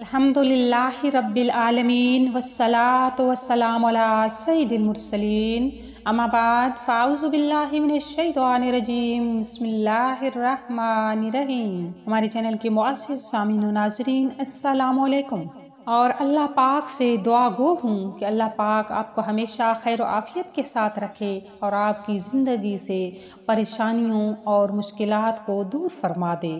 अल्हम्दुलिल्लाहि रब्बिल आलमीन वस्सलातु वस्सलामु अला सय्यिदिल मुरसलीन अम्मा बाद फ़ाउज़ु बिल्लाहि मिनश शैतानिर रजीम बिस्मिल्लाहिर रहमानिर रहीम हमारे चैनल के मुअज़्ज़िज़ सामीन नाज़रीन अस्सलामु अलैकुम और अल्लाह पाक से दुआ गो हूँ कि अल्लाह पाक आपको हमेशा खैर आफ़ियत के साथ रखे और आपकी ज़िंदगी से परेशानियों और मुश्किलात को दूर फरमा दे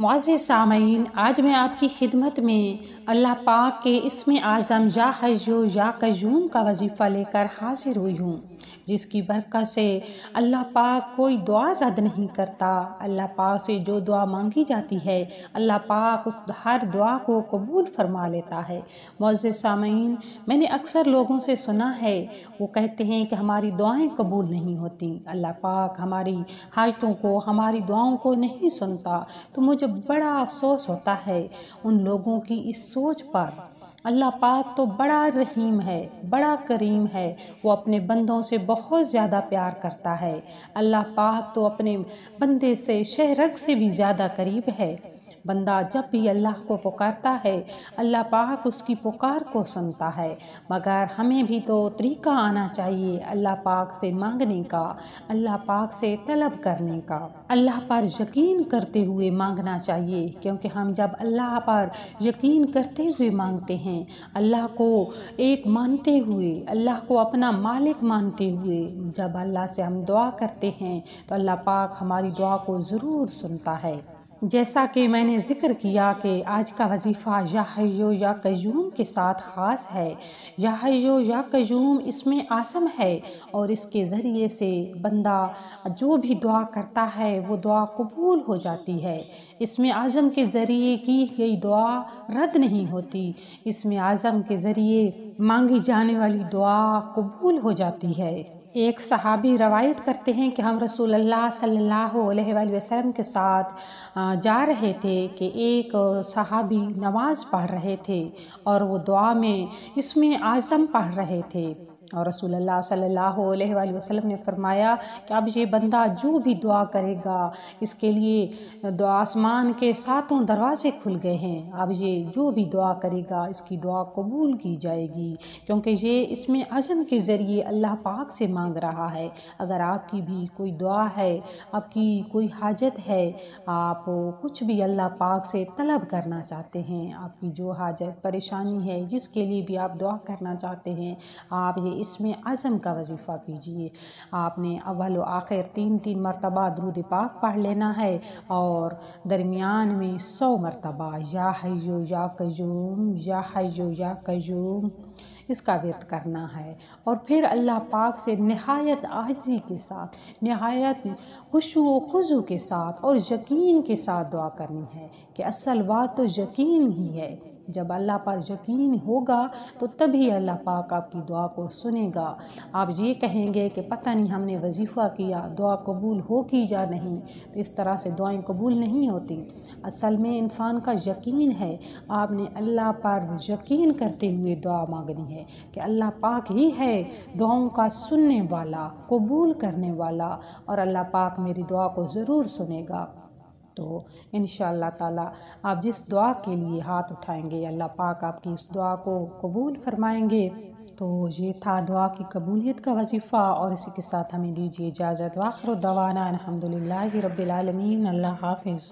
मुआज़ सामीन आज मैं आपकी खिदमत में अल्लाह पाक के इसमें आज़म या हजो या कजूम का वजीफ़ा लेकर हाजिर हुई हूँ, जिसकी बरकत से अल्लाह पाक कोई दुआ रद्द नहीं करता। अल्लाह पाक से जो दुआ मांगी जाती है, अल्लाह पाक उस हर दुआ को कबूल फरमा लेता है। मुआज़ सामीन मैंने अक्सर लोगों से सुना है, वो कहते हैं कि हमारी दुआएँ कबूल नहीं होती। अल्लाह पाक हमारी हाजतों को, हमारी दुआओं को नहीं सुनता तो मुझे बड़ा अफसोस होता है उन लोगों की इस सोच पर। अल्लाह पाक तो बड़ा रहीम है, बड़ा करीम है, वो अपने बंदों से बहुत ज़्यादा प्यार करता है। अल्लाह पाक तो अपने बंदे से शहरग से भी ज़्यादा करीब है। बंदा जब भी अल्लाह को पुकारता है, अल्लाह पाक उसकी पुकार को सुनता है। मगर हमें भी तो तरीका आना चाहिए अल्लाह पाक से मांगने का, अल्लाह पाक से तलब करने का। अल्लाह पर यकीन करते हुए मांगना चाहिए, क्योंकि हम जब अल्लाह पर यकीन करते हुए मांगते हैं, अल्लाह को एक मानते हुए, अल्लाह को अपना मालिक मानते हुए जब अल्लाह से हम दुआ करते हैं तो अल्लाह पाक हमारी दुआ को ज़रूर सुनता है। जैसा कि मैंने ज़िक्र किया कि आज का वजीफ़ा या हयो या कयूम के साथ ख़ास है। या हयो या कयूम इसमें आसम है और इसके ज़रिए से बंदा जो भी दुआ करता है, वो दुआ कबूल हो जाती है। इसमें आज़म के ज़रिए की गई दुआ रद्द नहीं होती। इसमें आज़म के ज़रिए मांगी जाने वाली दुआ कबूल हो जाती है। एक सहाबी रवायत करते हैं कि हम रसूल अल्लाह सल्लल्लाहु अलैहि वसल्लम के साथ जा रहे थे कि एक सहाबी नमाज़ पढ़ रहे थे और वो दुआ में इसमें आज़म पढ़ रहे थे। और रसूल अल्लाह अलैहि वसल्लम ने फरमाया कि अब ये बंदा जो भी दुआ करेगा? इसके लिए दुआ आसमान के सातों दरवाज़े खुल गए हैं। अब ये जो भी दुआ करेगा, इसकी दुआ कबूल की जाएगी, क्योंकि ये इसमें अज़म के ज़रिए अल्लाह पाक से मांग रहा है। अगर आपकी भी कोई दुआ है, आपकी कोई हाजत है, आप कुछ भी अल्लाह पाक से तलब करना चाहते हैं, आपकी जो हाजत परेशानी है, जिसके लिए भी आप दुआ करना चाहते हैं, आप ये इसमें अज़म का वजीफ़ा कीजिए। आपने अव्वल आखिर तीन तीन मरतबा दरूद पाक पढ़ लेना है और दरमियान में सौ मरतबा, या हजो, या कयूम या हयो या कयूम इसका व्यर्थ करना है। और फिर अल्लाह पाक से नहायत आजी के साथ, नहायत खुशु खुजू के साथ और यकीन के साथ दुआ करनी है कि असल बात तो यकीन ही है। जब अल्लाह पर यकीन होगा तो तभी अल्लाह पाक आपकी दुआ को सुनेगा। आप ये कहेंगे कि पता नहीं हमने वजीफ़ा किया, दुआ कबूल होगी या नहीं। तो इस तरह से दुआएँ कबूल नहीं होती। असल में इंसान का यकीन है, आपने अल्लाह पर यकीन करते हुए दुआ मांगनी है कि अल्लाह पाक ही है दुआओं का सुनने वाला, कबूल करने वाला और अल्लाह पाक मेरी दुआ को ज़रूर सुनेगा। तो इन ताला आप जिस दुआ के लिए हाथ उठाएँगे, अल्लाह पाक आपकी उस दुआ को कबूल फरमाएँगे। तो ये था दुआ की कबूलियत का वजीफ़ा और इसी के साथ हमें दीजिए इजाज़त। वाखिर दवाना अलहमदिल्ला रबालमीन अल्लाह हाफिज़।